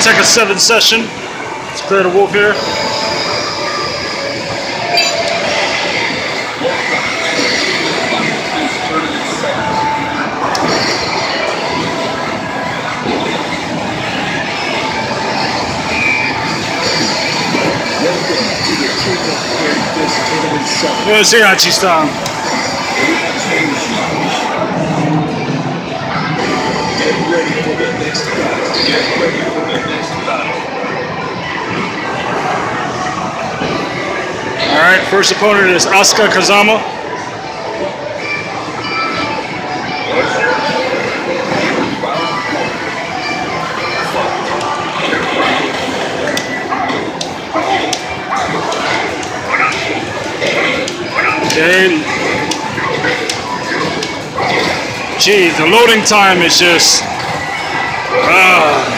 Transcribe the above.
Tekken 7 session. Let's clear the wolf here. Where's Heihachi Stan? Get ready for the next. Get ready Alright, first opponent is Asuka Kazama. Okay. Gee, the loading time is just. Ah.